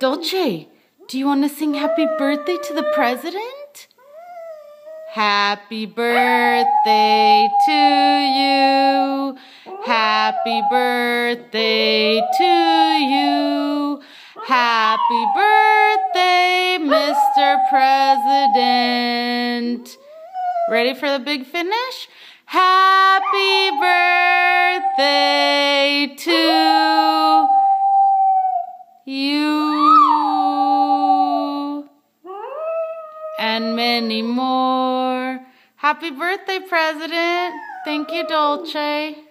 Dolce, do you want to sing happy birthday to the president? Happy birthday to you. Happy birthday to you. Happy birthday, Mr. President. Ready for the big finish? Happy birthday to you and many more. Happy birthday, President. Thank you, Dolce.